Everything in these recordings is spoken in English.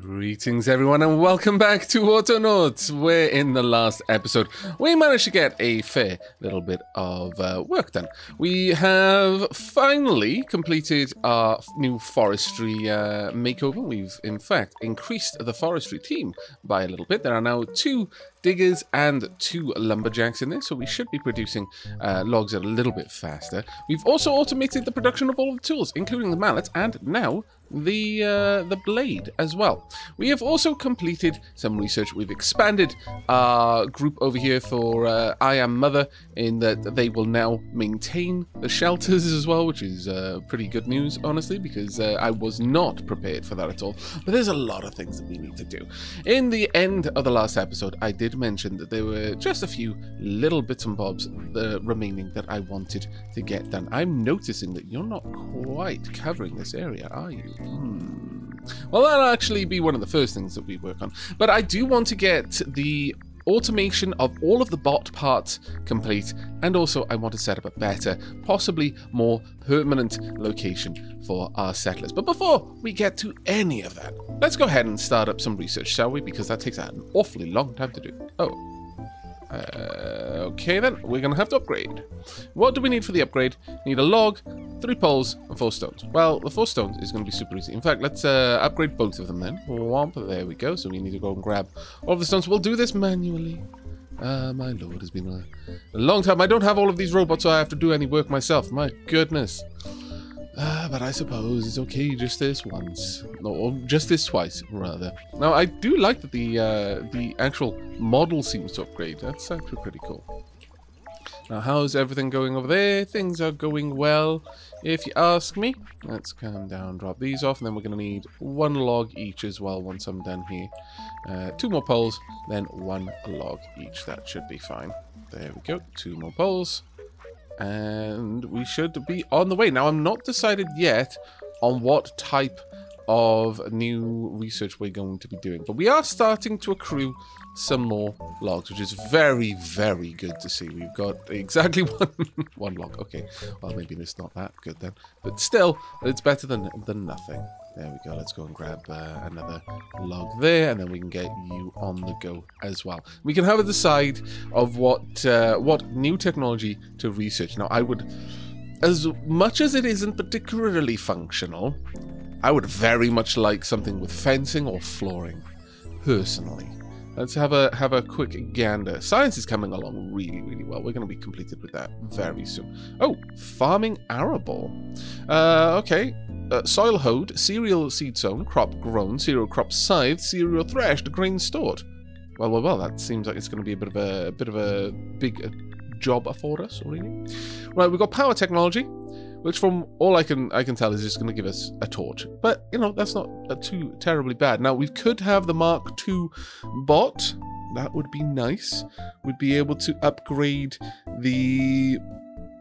Greetings, everyone, and welcome back to Autonauts. Where in the last episode we managed to get a fair little bit of uh, work done. We have finally completed our new forestry uh, makeover. We've, in fact, increased the forestry team by a little bit. There are now two diggers and two lumberjacks in there, so we should be producing uh, logs a little bit faster. We've also automated the production of all the tools, including the mallet, and now the uh, the blade as well. We have also completed some research. We've expanded our group over here for uh, I Am Mother in that they will now maintain the shelters as well, which is uh, pretty good news, honestly, because uh, I was not prepared for that at all. But there's a lot of things that we need to do. In the end of the last episode, I did mention that there were just a few little bits and bobs uh, remaining that I wanted to get done. I'm noticing that you're not quite covering this area, are you? Hmm. Well, that'll actually be one of the first things that we work on. But I do want to get the automation of all of the bot parts complete, and also I want to set up a better, possibly more permanent location for our settlers. But before we get to any of that, let's go ahead and start up some research, shall we? Because that takes an awfully long time to do. Oh, uh, okay then, we're gonna have to upgrade. What do we need for the upgrade? Need a log, three poles, and four stones. Well, the four stones is gonna be super easy. In fact, let's uh, upgrade both of them then. Womp, there we go. So we need to go and grab all of the stones. We'll do this manually. Uh, my lord, it's been a long time. I don't have all of these robots, so I have to do any work myself. My goodness. Uh, but I suppose it's okay just this once. Or just this twice, rather. Now, I do like that the, uh, the actual model seems to upgrade. That's actually pretty cool. Now, how's everything going over there? Things are going well, if you ask me. Let's calm down, drop these off, and then we're going to need one log each as well once I'm done here. Uh, two more poles, then one log each. That should be fine. There we go. Two more poles and we should be on the way. Now, I'm not decided yet on what type of new research we're going to be doing, but we are starting to accrue some more logs, which is very, very good to see. We've got exactly one one log. Okay, well, maybe it's not that good then, but still, it's better than than nothing. There we go. Let's go and grab uh, another log there, and then we can get you on the go as well. We can have a decide of what uh, what new technology to research. Now, I would, as much as it isn't particularly functional, I would very much like something with fencing or flooring, personally. Let's have a have a quick gander. Science is coming along really, really well. We're going to be completed with that very soon. Oh, farming arable. Uh, okay. Uh, soil hoed, cereal seed sown, crop grown, cereal crop scythed, cereal threshed, grain stored. Well, well, well. That seems like it's going to be a bit of a, a bit of a big uh, job for us, really. Right, we've got power technology which from all I can I can tell is just going to give us a torch. But you know that's not uh, too terribly bad. Now we could have the Mark II bot. That would be nice. We'd be able to upgrade the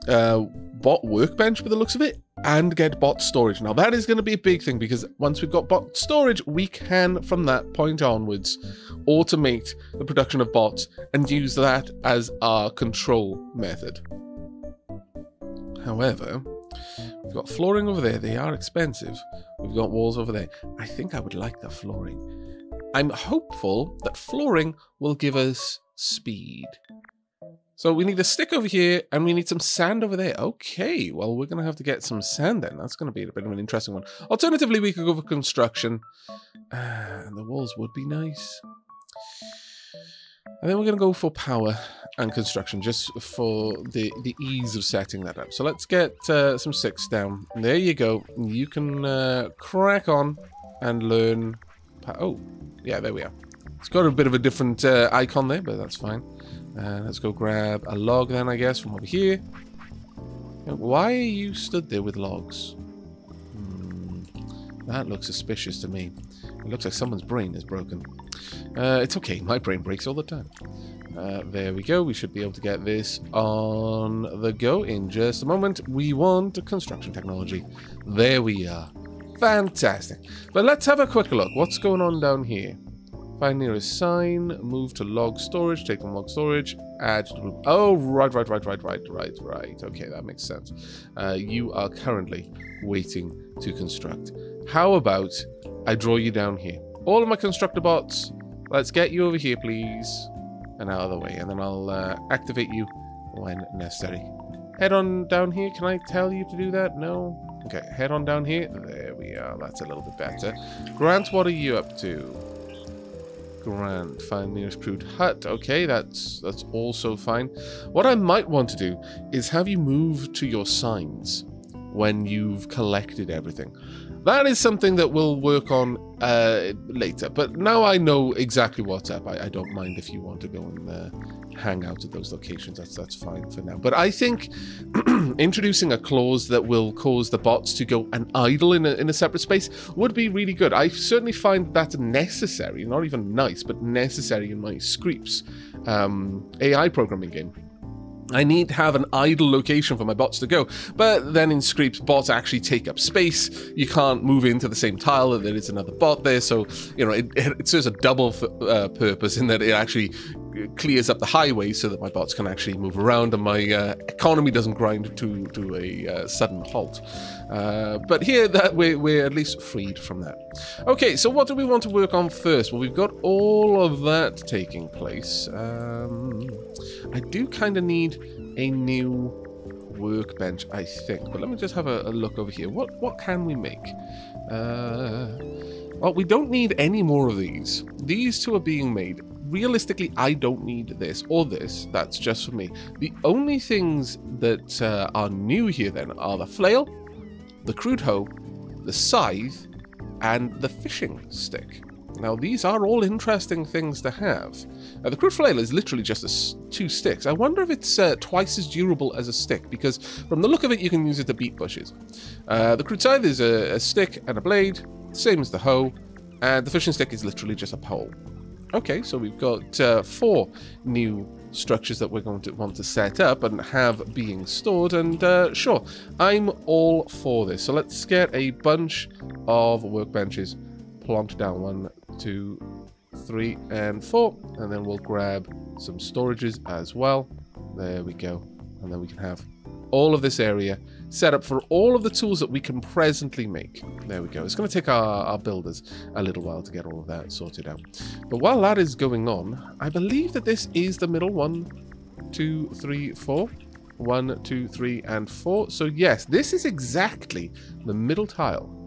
uh, bot workbench by the looks of it and get bot storage. Now that is going to be a big thing because once we've got bot storage, we can from that point onwards automate the production of bots and use that as our control method. However, We've got flooring over there. They are expensive. We've got walls over there. I think I would like the flooring. I'm hopeful that flooring will give us speed. So we need a stick over here and we need some sand over there. Okay, well, we're going to have to get some sand then. That's going to be a bit of an interesting one. Alternatively, we could go for construction. Uh, and the walls would be nice. And then we're going to go for power and construction just for the, the ease of setting that up. So let's get uh, some six down. There you go. You can uh, crack on and learn... Oh, yeah, there we are. It's got a bit of a different uh, icon there, but that's fine. Uh, let's go grab a log then, I guess, from over here. Why are you stood there with logs? Hmm, that looks suspicious to me. It looks like someone's brain is broken. Uh, it's okay, my brain breaks all the time. Uh, there we go. We should be able to get this on the go in just a moment. We want construction technology. There we are. Fantastic. But let's have a quick look. What's going on down here? Find nearest sign, move to log storage, take from log storage, add to group. Oh, right, right, right, right, right, right, right. Okay, that makes sense. Uh, you are currently waiting to construct. How about I draw you down here? all of my constructor bots, let's get you over here, please. And out of the way. And then I'll uh, activate you when necessary. Head on down here. Can I tell you to do that? No? Okay, head on down here. There we are. That's a little bit better. Grant, what are you up to? Grant, find nearest crude hut. Okay, that's that's also fine. What I might want to do is have you move to your signs when you've collected everything. That is something that we'll work on uh, later. But now I know exactly what's up. I, I don't mind if you want to go and uh, hang out at those locations. That's that's fine for now. But I think introducing a clause that will cause the bots to go and idle in a, in a separate space would be really good. I certainly find that necessary, not even nice, but necessary in my Screeps um, AI programming game. I need to have an idle location for my bots to go. But then in Screeps, bots actually take up space. You can't move into the same tile. That there is another bot there. So, you know, it, it serves a double uh, purpose in that it actually clears up the highway so that my bots can actually move around and my uh, economy doesn't grind to, to a uh, sudden halt. Uh, but here, that we're, we're at least freed from that. Okay, so what do we want to work on first? Well, we've got all of that taking place. Um, I do kind of need a new workbench, I think. But let me just have a, a look over here. What what can we make? Uh, well, we don't need any more of these. These two are being made. Realistically, I don't need this or this. That's just for me. The only things that uh, are new here then are the flail, the crude hoe, the scythe, and the fishing stick. Now, these are all interesting things to have. Uh, the crude flail is literally just two sticks. I wonder if it's uh, twice as durable as a stick, because from the look of it, you can use it to beat bushes. Uh, the crude scythe is a, a, stick and a blade, same as the hoe, and the fishing stick is literally just a pole. Okay, so we've got uh, four new structures that we're going to want to set up and have being stored, and uh, sure, I'm all for this. So let's get a bunch of workbenches plonked down. One, two, three, and four. And then we'll grab some storages as well. There we go. And then we can have all of this area set up for all of the tools that we can presently make. There we go. It's going to take our, our builders a little while to get all of that sorted out. But while that is going on, I believe that this is the middle one, two, three, four. One, two, three, and four. So yes, this is exactly the middle tile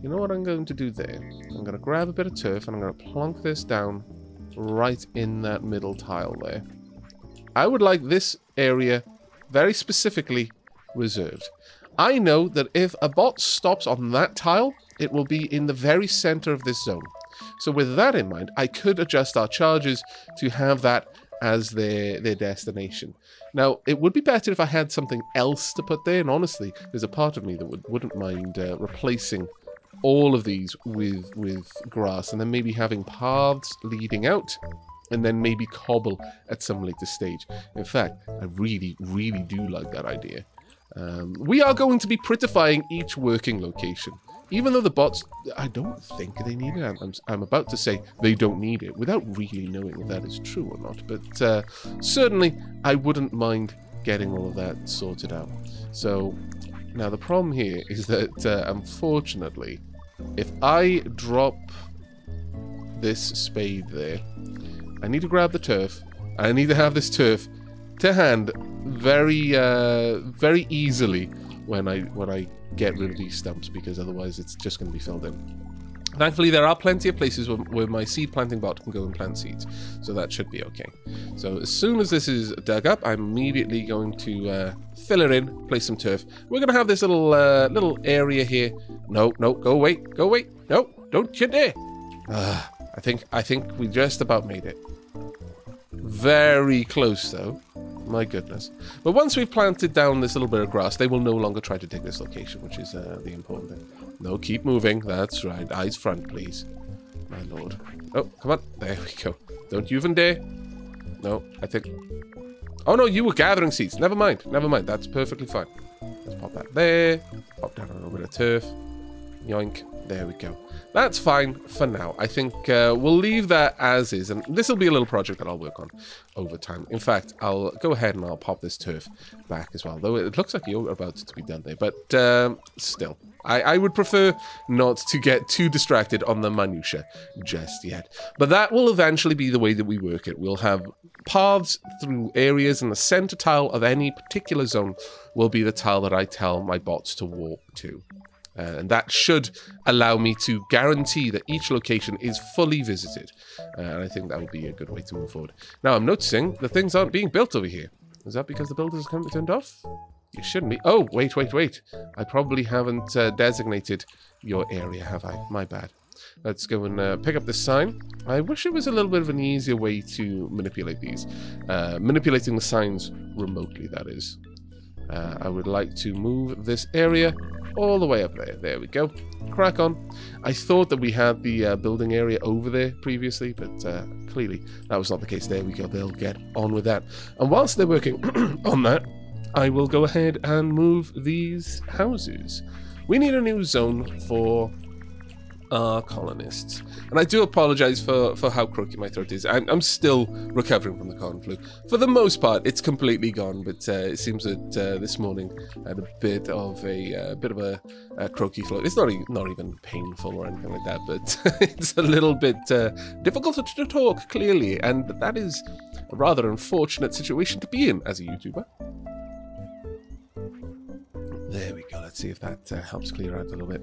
you know what I'm going to do there? I'm going to grab a bit of turf and I'm going to plonk this down right in that middle tile there. I would like this area very specifically reserved. I know that if a bot stops on that tile, it will be in the very center of this zone. So with that in mind, I could adjust our charges to have that as their their destination. Now, it would be better if I had something else to put there, and honestly, there's a part of me that would, wouldn't mind uh, replacing all of these with with grass and then maybe having paths leading out and then maybe cobble at some later stage. In fact, I really, really do like that idea. Um, we are going to be prettifying each working location. Even though the bots, I don't think they need it. I'm, I'm about to say they don't need it without really knowing if that is true or not. But uh, certainly, I wouldn't mind getting all of that sorted out. So now the problem here is that, uh, unfortunately, if I drop this spade there, I need to grab the turf. I need to have this turf to hand very, uh, very easily when I when I get rid of these stumps because otherwise it's just going to be filled in. Thankfully, there are plenty of places where, where, my seed planting bot can go and plant seeds, so that should be okay. So as soon as this is dug up, I'm immediately going to uh, fill it in, place some turf. We're going to have this little uh, little area here. No, no, go away, go away. No, don't you dare. Uh, I think I think we just about made it. Very close though. My goodness. But once we've planted down this little bit of grass, they will no longer try to dig this location, which is uh, the important thing. No, keep moving. That's right. Eyes front, please. My lord. Oh, come on. There we go. Don't you even dare. No, I think... Oh, no, you were gathering seeds. Never mind. Never mind. That's perfectly fine. Let's pop that there. Pop down a little bit of turf. Yoink. There we go. That's fine for now. I think uh, we'll leave that as is. And this will be a little project that I'll work on over time. In fact, I'll go ahead and I'll pop this turf back as well. Though it looks like you're about to be done there. But um, still, I, I would prefer not to get too distracted on the minutia just yet. But that will eventually be the way that we work it. We'll have paths through areas, and the center tile of any particular zone will be the tile that I tell my bots to walk to. Uh, and that should allow me to guarantee that each location is fully visited. Uh, and I think that would be a good way to move forward. Now, I'm noticing the things aren't being built over here. Is that because the builders are currently turned off? You shouldn't be. Oh, wait, wait, wait. I probably haven't uh, designated your area, have I? My bad. Let's go and uh, pick up this sign. I wish it was a little bit of an easier way to manipulate these. Uh, manipulating the signs remotely, that is. Uh, I would like to move this area all the way up there. There we go. Crack on. I thought that we had the uh, building area over there previously, but uh, clearly that was not the case. There we go. They'll get on with that. And whilst they're working on that, I will go ahead and move these houses. We need a new zone for are colonists. And I do apologize for, for how croaky my throat is. I'm, I'm still recovering from the con flu. For the most part, it's completely gone, but uh, it seems that uh, this morning I had a bit of a uh, bit of a, a croaky throat. It's not, e not even painful or anything like that, but it's a little bit uh, difficult to, to talk clearly, and that is a rather unfortunate situation to be in as a YouTuber. There we go. Let's see if that uh, helps clear out a little bit.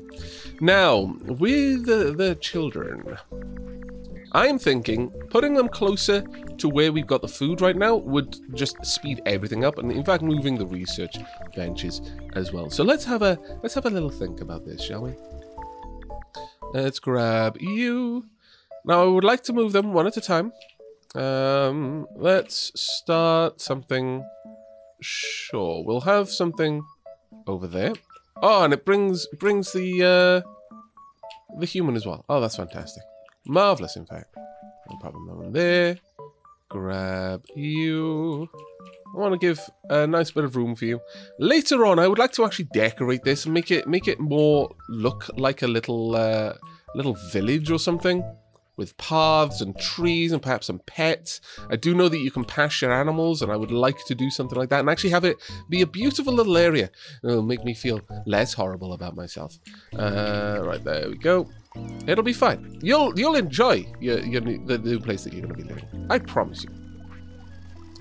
Now, with the, the children, I'm thinking putting them closer to where we've got the food right now would just speed everything up, and in fact, moving the research benches as well. So let's have a let's have a little think about this, shall we? Let's grab you. Now, I would like to move them one at a time. Um, let's start something. Sure, we'll have something over there. Oh, and it brings brings the uh, the human as well. Oh, that's fantastic. Marvelous, in fact. No problem. There. Grab you. I want to give a nice bit of room for you. Later on, I would like to actually decorate this and make it make it more look like a little uh, little village or something with paths and trees and perhaps some pets. I do know that you can pasture animals, and I would like to do something like that and actually have it be a beautiful little area. It'll make me feel less horrible about myself. Uh, right there we go. It'll be fine. You'll you'll enjoy your, your new, the new place that you're going to be living. I promise you.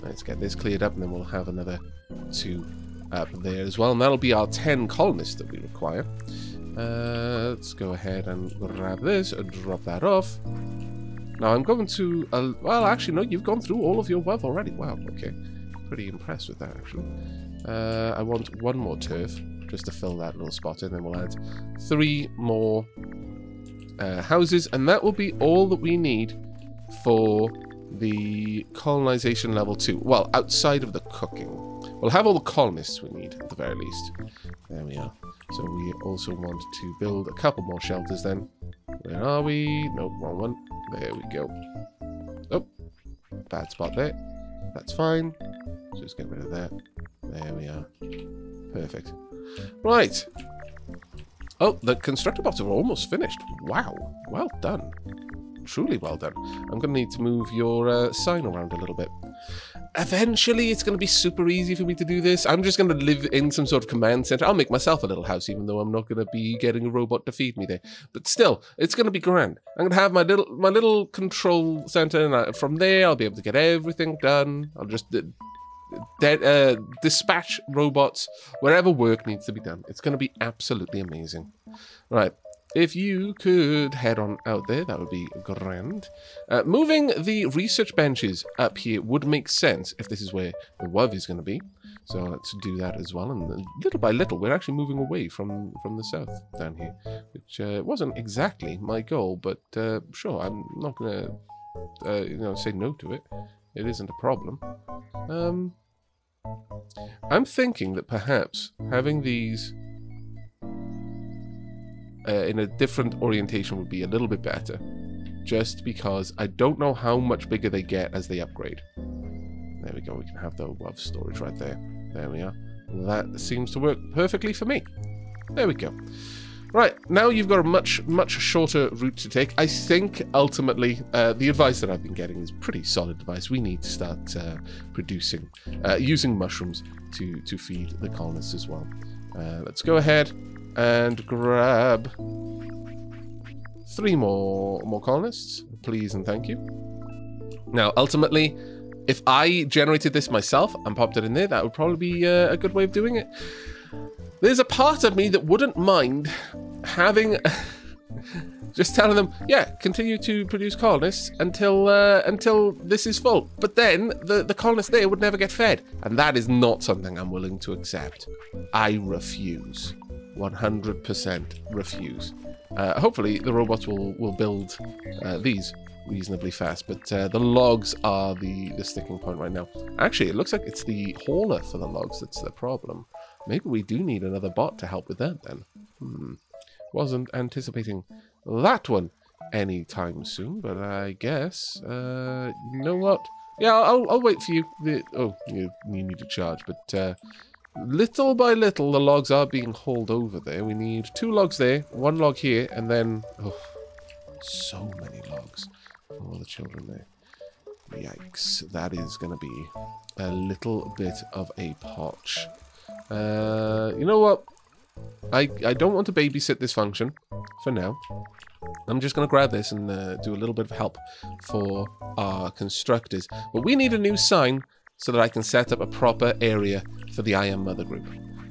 Let's get this cleared up, and then we'll have another two up there as well, and that'll be our 10 colonists that we require. Uh, let's go ahead and grab this and drop that off. Now I'm going to... Uh, well, actually, no, you've gone through all of your wealth already. Wow, okay. Pretty impressed with that, actually. Uh, I want one more turf, just to fill that little spot in. Then we'll add three more uh, houses, and that will be all that we need for the colonization level 2. Well, outside of the cooking. We'll have all the colonists we need, at the very least. There we are. So we also want to build a couple more shelters then. Where are we? Nope, wrong one. There we go. Oh, bad spot there. That's fine. Just get rid of that. There we are. Perfect. Right. Oh, the constructor bots are almost finished. Wow. Well done. Truly well done. I'm going to need to move your uh, sign around a little bit eventually it's going to be super easy for me to do this. I'm just going to live in some sort of command center. I'll make myself a little house, even though I'm not going to be getting a robot to feed me there. But still, it's going to be grand. I'm going to have my little my little control center, and I, from there I'll be able to get everything done. I'll just uh, dispatch robots wherever work needs to be done. It's going to be absolutely amazing. Right. If you could head on out there, that would be grand. Uh, moving the research benches up here would make sense if this is where the WUV is going to be. So let's do that as well. And little by little, we're actually moving away from, from the south down here, which uh, wasn't exactly my goal, but uh, sure, I'm not going to uh, you know, say no to it. It isn't a problem. Um, I'm thinking that perhaps having these uh, in a different orientation would be a little bit better. Just because I don't know how much bigger they get as they upgrade. There we go, we can have the WUV storage right there. There we are. That seems to work perfectly for me. There we go. Right, now you've got a much, much shorter route to take. I think, ultimately, uh, the advice that I've been getting is pretty solid advice. We need to start uh, producing, uh, using mushrooms to, to feed the colonists as well. Uh, let's go ahead and grab three more more colonists, please and thank you. Now, ultimately, if I generated this myself and popped it in there, that would probably be uh, a good way of doing it. There's a part of me that wouldn't mind having just telling them, yeah, continue to produce colonists until uh, until this is full. But then the the colonists there would never get fed, and that is not something I'm willing to accept. I refuse, 100% refuse. Uh, hopefully, the robots will will build uh, these reasonably fast, but uh, the logs are the the sticking point right now. Actually, it looks like it's the hauler for the logs that's the problem. Maybe we do need another bot to help with that then. Hmm. Wasn't anticipating that one anytime soon, but I guess, uh, you know what? Yeah, I'll, I'll wait for you. The, oh, you, you need to charge, but uh, little by little, the logs are being hauled over there. We need two logs there, one log here, and then, oh, so many logs for all the children there. Yikes, that is going to be a little bit of a potch. Uh, you know what? I, I don't want to babysit this function for now. I'm just going to grab this and uh, do a little bit of help for our constructors. But we need a new sign so that I can set up a proper area for the I Am Mother group.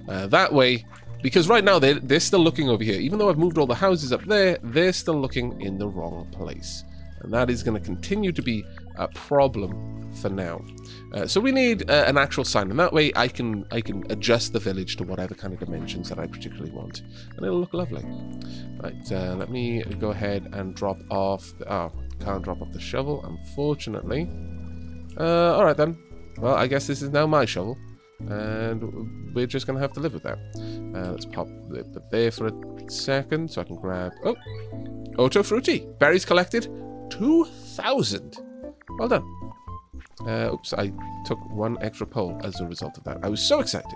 Uh, that way, because right now they're, they're still looking over here. Even though I've moved all the houses up there, they're still looking in the wrong place. And that is going to continue to be a problem for now. Uh, so we need uh, an actual sign, and that way I can I can adjust the village to whatever kind of dimensions that I particularly want, and it'll look lovely. Right, uh, let me go ahead and drop off. The, oh, can't drop off the shovel, unfortunately. Uh, all right then. Well, I guess this is now my shovel, and we're just gonna have to live with that. Uh, let's pop it there for a second, so I can grab. Oh, Auto Fruity berries collected, two thousand. Well done. Uh, oops, I took one extra pole as a result of that. I was so excited.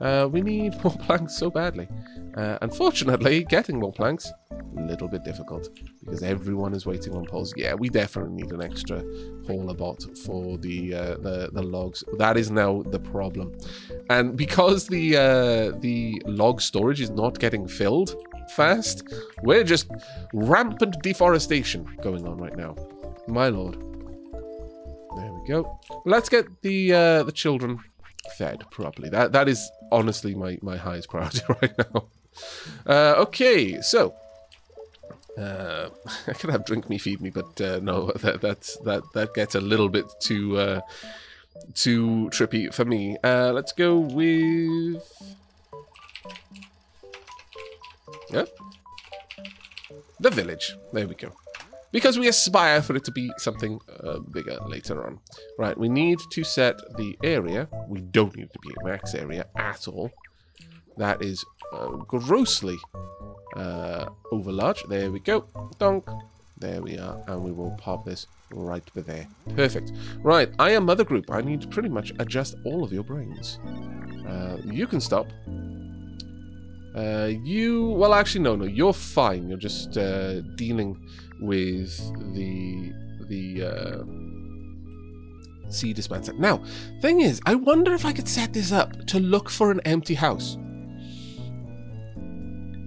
Uh, we need more planks so badly. Uh, unfortunately, getting more planks, a little bit difficult because everyone is waiting on poles. Yeah, we definitely need an extra hauler bot for the, uh, the the logs. That is now the problem, and because the uh, the log storage is not getting filled fast, we're just rampant deforestation going on right now. My lord. There we go. Let's get the uh, the children fed properly. That that is honestly my my highest priority right now. Uh, okay, so uh, I could have drink me, feed me, but uh, no, that that's that that gets a little bit too uh, too trippy for me. Uh, let's go with yep the village. There we go because we aspire for it to be something uh, bigger later on. Right, we need to set the area. We don't need to be a max area at all. That is uh, grossly uh, over large. There we go. Donk. There we are. And we will pop this right over there. Perfect. Right, I am Mother Group. I need to pretty much adjust all of your brains. Uh, you can stop. Uh, you, well, actually, no, no, you're fine. You're just uh, dealing with the the uh, seed dispenser. Now, thing is, I wonder if I could set this up to look for an empty house.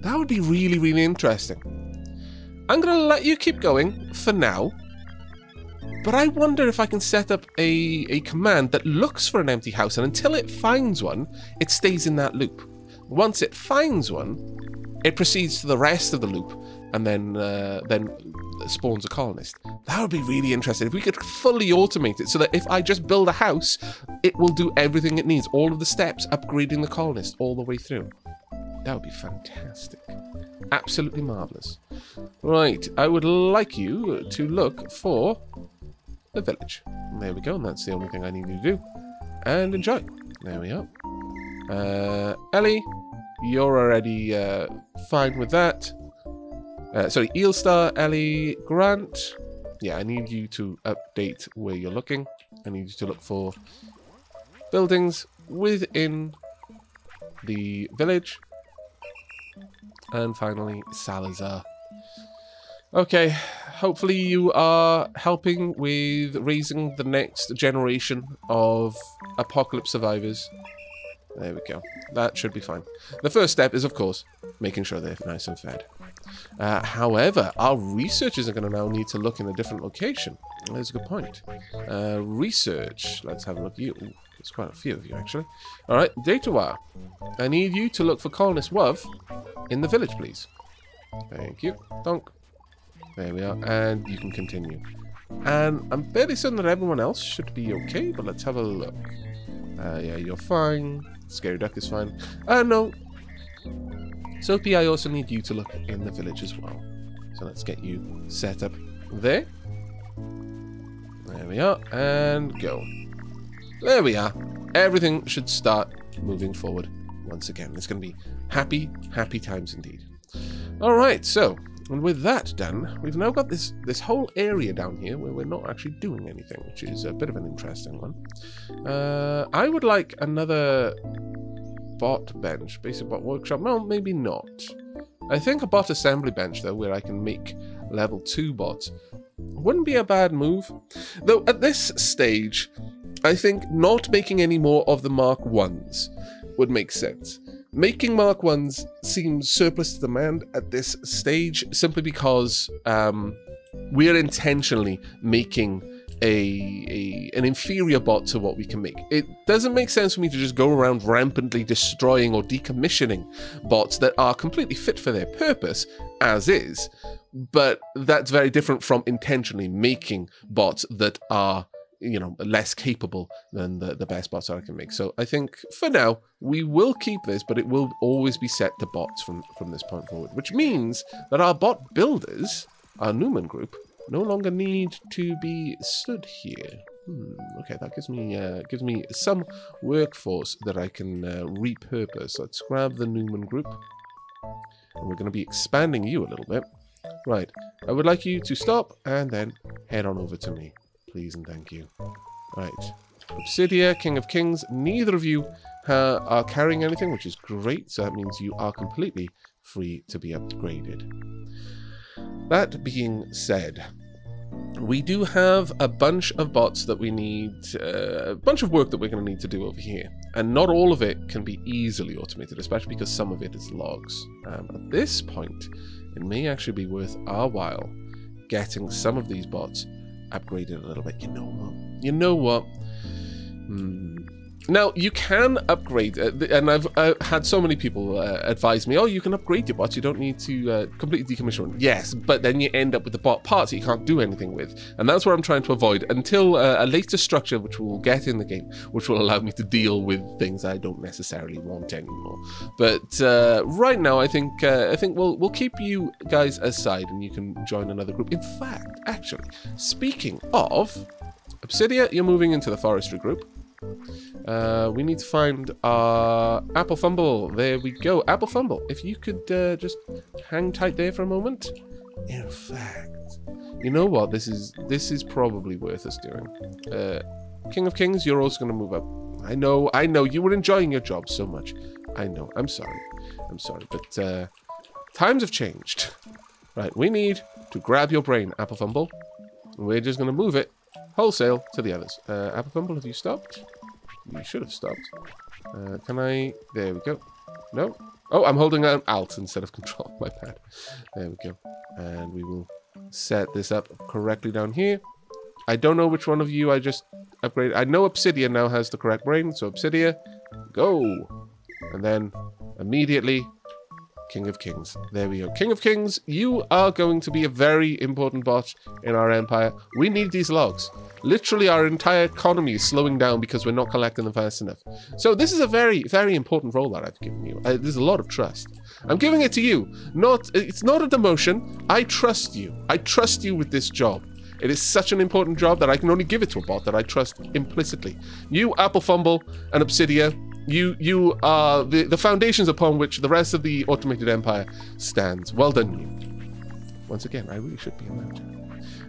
That would be really, really interesting. I'm going to let you keep going for now. But I wonder if I can set up a, a command that looks for an empty house, and until it finds one, it stays in that loop. Once it finds one, it proceeds to the rest of the loop, and then uh, then spawns a colonist. That would be really interesting if we could fully automate it so that if I just build a house, it will do everything it needs, all of the steps, upgrading the colonist all the way through. That would be fantastic. Absolutely marvellous. Right, I would like you to look for the village. There we go, and that's the only thing I need you to do. And enjoy. There we are. Uh, Ellie, you're already uh, fine with that. Uh, sorry, Eelstar, Ellie, Grant. Yeah, I need you to update where you're looking. I need you to look for buildings within the village. And finally, Salazar. Okay, hopefully you are helping with raising the next generation of apocalypse survivors. There we go. That should be fine. The first step is, of course, making sure they're nice and fed. Uh, however, our researchers are going to now need to look in a different location. That's a good point. Uh, research. Let's have a look. At you. Ooh, there's quite a few of you, actually. All right, Data I need you to look for Colonist WUV in the village, please. Thank you. Donk. There we are. And you can continue. And I'm fairly certain that everyone else should be okay, but let's have a look. Uh, yeah, you're fine. Scary Duck is fine. Uh, no. Soapy, I also need you to look in the village as well. So let's get you set up there. There we are. And go. There we are. Everything should start moving forward once again. It's going to be happy, happy times indeed. All right, so and with that done, we've now got this, this whole area down here where we're not actually doing anything, which is a bit of an interesting one. Uh, I would like another bot bench, basic bot workshop. No, maybe not. I think a bot assembly bench, though, where I can make level 2 bots, wouldn't be a bad move. Though at this stage, I think not making any more of the Mark 1s would make sense. Making Mark 1s seems surplus to demand at this stage simply because um, we're intentionally making a, a, an inferior bot to what we can make. It doesn't make sense for me to just go around rampantly destroying or decommissioning bots that are completely fit for their purpose as is, but that's very different from intentionally making bots that are you know less capable than the, the best bots I can make. So I think for now we will keep this, but it will always be set to bots from from this point forward, which means that our bot builders, our Neumann group, no longer need to be stood here. Hmm, okay, that gives me uh, gives me some workforce that I can uh, repurpose. Let's grab the Neumann group, and we're going to be expanding you a little bit. Right, I would like you to stop and then head on over to me please and thank you. Right. Obsidia, King of Kings, neither of you uh, are carrying anything, which is great. So that means you are completely free to be upgraded. That being said, we do have a bunch of bots that we need, uh, a bunch of work that we're going to need to do over here. And not all of it can be easily automated, especially because some of it is logs. Um, at this point, it may actually be worth our while getting some of these bots upgraded a little bit. You know what? You know what? Hmm. Now, you can upgrade, uh, and I've uh, had so many people uh, advise me, oh, you can upgrade your bots, you don't need to uh, completely decommission one. Yes, but then you end up with the bot parts that you can't do anything with. And that's what I'm trying to avoid until uh, a later structure, which we'll get in the game, which will allow me to deal with things I don't necessarily want anymore. But uh, right now, I think I think we'll, we'll keep you guys aside and you can join another group. In fact, actually, speaking of, Obsidia, you're moving into the forestry group. Uh, we need to find our Apple Fumble. There we go. Apple Fumble, if you could uh, just hang tight there for a moment. In fact, you know what? This is this is probably worth us doing. Uh, King of Kings, you're also going to move up. I know, I know. You were enjoying your job so much. I know. I'm sorry. I'm sorry. But uh, times have changed. Right, we need to grab your brain, Apple Fumble. We're just going to move it wholesale to the others. Uh, Apple Fumble, have you stopped? You should have stopped. Uh, can I... There we go. No? Oh, I'm holding an Alt instead of Control. My bad. There we go. And we will set this up correctly down here. I don't know which one of you I just upgraded. I know Obsidia now has the correct brain, so Obsidia, go! And then immediately King of Kings. There we go. King of Kings, you are going to be a very important bot in our empire. We need these logs. Literally, our entire economy is slowing down because we're not collecting them fast enough. So this is a very, very important role that I've given you. Uh, there's a lot of trust. I'm giving it to you. Not, It's not a demotion. I trust you. I trust you with this job. It is such an important job that I can only give it to a bot that I trust implicitly. You, Apple Fumble, and Obsidia, you you are the, the foundations upon which the rest of the automated empire stands. Well done, you. Once again, I really should be in that.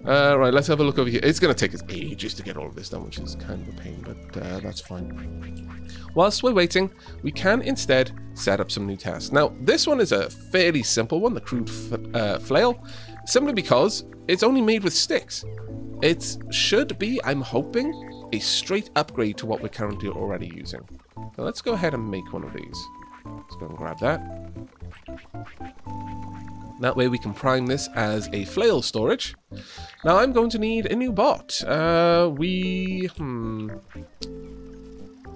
Uh, right, let's have a look over here. It's going to take us ages to get all of this done, which is kind of a pain, but uh, that's fine. Whilst we're waiting, we can instead set up some new tasks. Now, this one is a fairly simple one, the crude uh, flail, simply because it's only made with sticks. It should be, I'm hoping, a straight upgrade to what we're currently already using. So let's go ahead and make one of these. Let's go and grab that. That way we can prime this as a flail storage. Now I'm going to need a new bot. Uh, we... Hmm...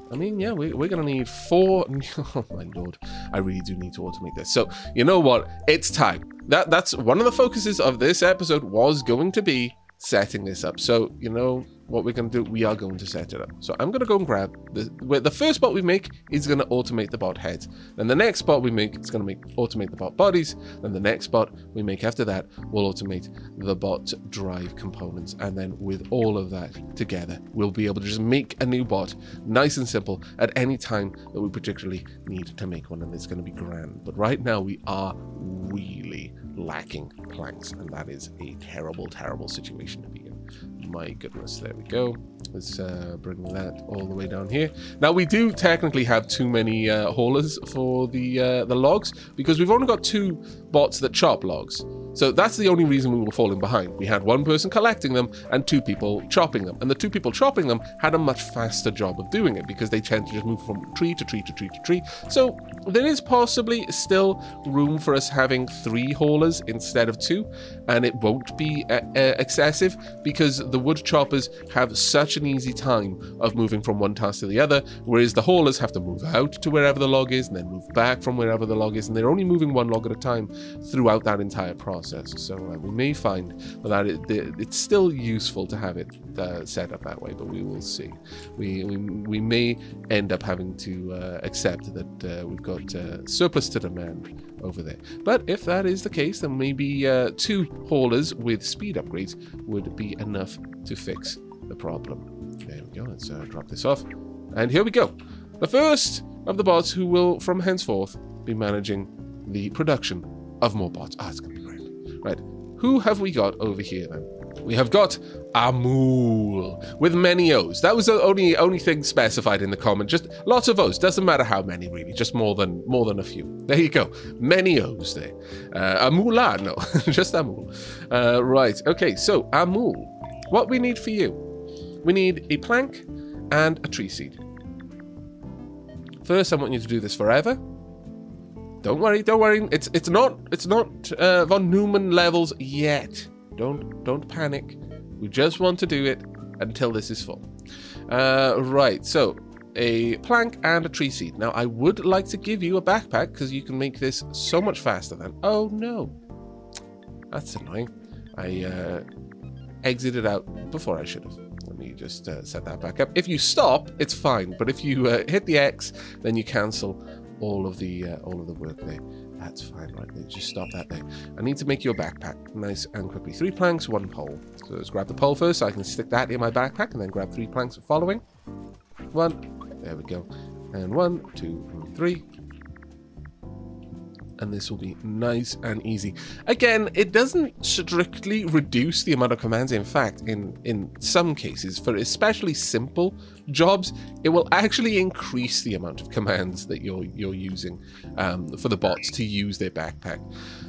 I mean, yeah, we, we're going to need four... Oh, my lord. I really do need to automate this. So, you know what? It's time. That That's one of the focuses of this episode was going to be setting this up. So, you know, what we're going to do, we are going to set it up. So I'm going to go and grab the where the first bot we make is going to automate the bot heads. Then the next bot we make is going to make automate the bot bodies. Then the next bot we make after that will automate the bot drive components. And then with all of that together, we'll be able to just make a new bot nice and simple at any time that we particularly need to make one. And it's going to be grand. But right now we are really lacking planks. And that is a terrible, terrible situation to be in my goodness, there we go. Let's uh, bring that all the way down here. Now we do technically have too many uh, haulers for the uh, the logs because we've only got two bots that chop logs. So that's the only reason we were falling behind. We had one person collecting them and two people chopping them. And the two people chopping them had a much faster job of doing it because they tend to just move from tree to tree to tree to tree. So there is possibly still room for us having three haulers instead of two. And it won't be uh, uh, excessive because the wood choppers have such an easy time of moving from one task to the other, whereas the haulers have to move out to wherever the log is and then move back from wherever the log is. And they're only moving one log at a time throughout that entire process process. So uh, we may find that it, it's still useful to have it uh, set up that way, but we will see. We, we, we may end up having to uh, accept that uh, we've got uh, surplus to demand over there. But if that is the case, then maybe uh, two haulers with speed upgrades would be enough to fix the problem. There we go. Let's drop this off. And here we go. The first of the bots who will, from henceforth, be managing the production of more bots. Ah, it's going Right, who have we got over here then? We have got Amul with many O's. That was the only only thing specified in the comment. Just lots of O's. Doesn't matter how many, really. Just more than more than a few. There you go. Many O's there. Uh, Amula, no, just Amul. Uh, right. Okay. So Amul, what we need for you? We need a plank and a tree seed. First, I want you to do this forever. Don't worry, don't worry. It's it's not it's not uh, von Neumann levels yet. Don't don't panic. We just want to do it until this is full. Uh, right. So a plank and a tree seed. Now I would like to give you a backpack because you can make this so much faster than. Oh no, that's annoying. I uh, exited out before I should have. Let me just uh, set that back up. If you stop, it's fine, but if you uh, hit the X, then you cancel all of the uh, all of the work there. That's fine, right? Just stop that there. I need to make your backpack nice and quickly. Three planks, one pole. So let's grab the pole first so I can stick that in my backpack and then grab three planks following. One. There we go. And one, two, three and this will be nice and easy. Again, it doesn't strictly reduce the amount of commands. In fact, in, in some cases, for especially simple jobs, it will actually increase the amount of commands that you're, you're using um, for the bots to use their backpack.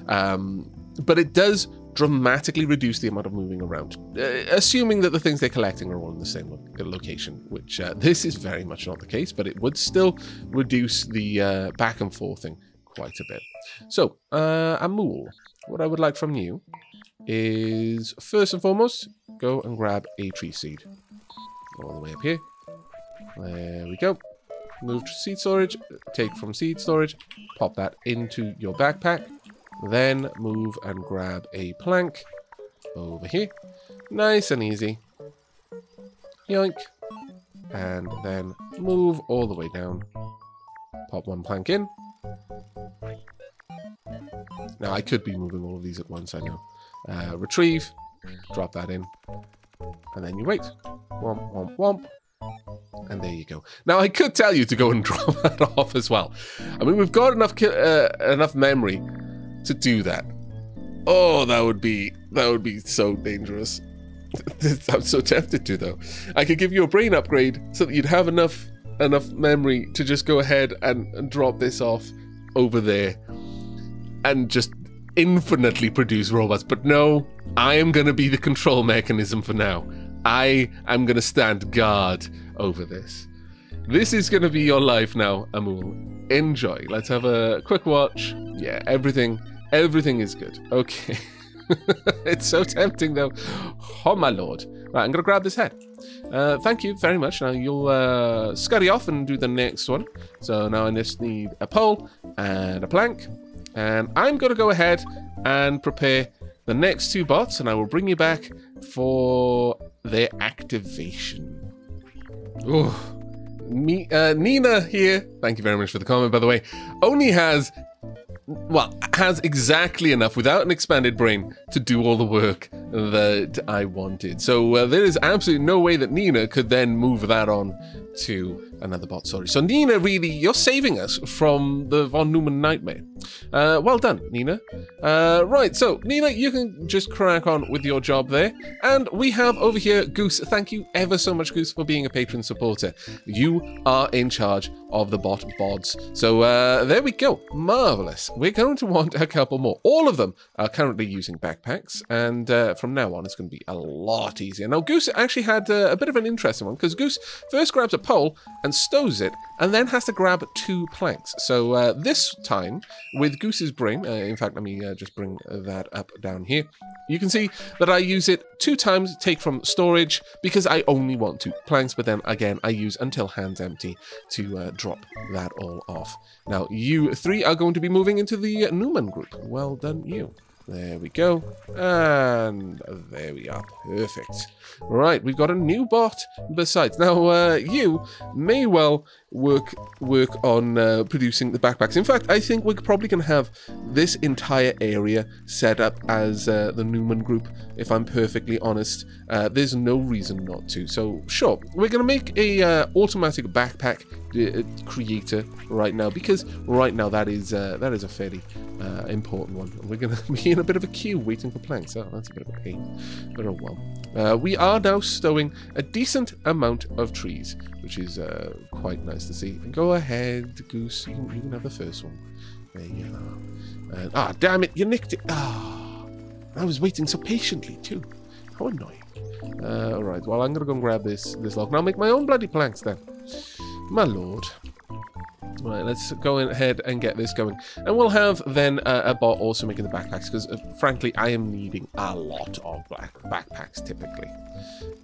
Um, but it does dramatically reduce the amount of moving around, uh, assuming that the things they're collecting are all in the same lo location, which uh, this is very much not the case, but it would still reduce the uh, back and forthing quite a bit. So, uh, Amul, what I would like from you is, first and foremost, go and grab a tree seed. All the way up here. There we go. Move to seed storage, take from seed storage, pop that into your backpack. Then move and grab a plank over here. Nice and easy. Yoink. And then move all the way down. Pop one plank in. Now, I could be moving all of these at once, I know. Uh, retrieve, drop that in, and then you wait. Womp, womp, womp. And there you go. Now, I could tell you to go and drop that off as well. I mean, we've got enough uh, enough memory to do that. Oh, that would be that would be so dangerous. I'm so tempted to though. I could give you a brain upgrade so that you'd have enough enough memory to just go ahead and, and drop this off over there and just infinitely produce robots. But no, I am going to be the control mechanism for now. I am going to stand guard over this. This is going to be your life now, Amul. Enjoy. Let's have a quick watch. Yeah, everything, everything is good. Okay. it's so tempting though. Oh my lord. Right, I'm going to grab this head. Uh, thank you very much. Now you'll uh, scurry off and do the next one. So now I just need a pole and a plank. And I'm going to go ahead and prepare the next two bots and I will bring you back for their activation. Ooh. Me, uh, Nina here, thank you very much for the comment by the way, only has well, has exactly enough without an expanded brain to do all the work that I wanted. So uh, there is absolutely no way that Nina could then move that on to another bot. Sorry. So Nina, really, you're saving us from the von Neumann nightmare. Uh, well done, Nina. Uh, right. So Nina, you can just crack on with your job there. And we have over here Goose. Thank you ever so much, Goose, for being a patron supporter. You are in charge of the bot bods. So uh, there we go. Marvelous. We're going to want a couple more. All of them are currently using backpacks, and uh, from now on, it's going to be a lot easier. Now, Goose actually had uh, a bit of an interesting one because Goose first grabs a pole and stows it, and then has to grab two planks. So uh, this time, with Goose's brain, uh, in fact, let me uh, just bring that up down here. You can see that I use it two times, take from storage, because I only want two planks, but then again, I use until hands empty to uh, drop that all off. Now, you three are going to be moving into the Neumann group. Well done, you. There we go. And there we are. Perfect. Right, we've got a new bot besides. Now, uh, you may well work work on uh, producing the backpacks. In fact, I think we're probably going to have this entire area set up as uh, the Neumann group, if I'm perfectly honest. Uh, there's no reason not to. So, sure, we're going to make a uh, automatic backpack uh, creator right now because right now that is uh, that is a fairly important one. We're going to be in a bit of a queue waiting for planks. Oh, that's a bit of a pain. But oh well. Uh, we are now stowing a decent amount of trees, which is uh, quite nice to see. Go ahead, Goose. You can, you can have the first one. There you are. ah, damn it! You nicked it. Ah, I was waiting so patiently too. How annoying. Uh, all right. Well, I'm gonna go and grab this this log, and I'll make my own bloody planks then. My lord. Right, let's go ahead and get this going. And we'll have then uh, a bot also making the backpacks, because uh, frankly, I am needing a lot of back backpacks typically.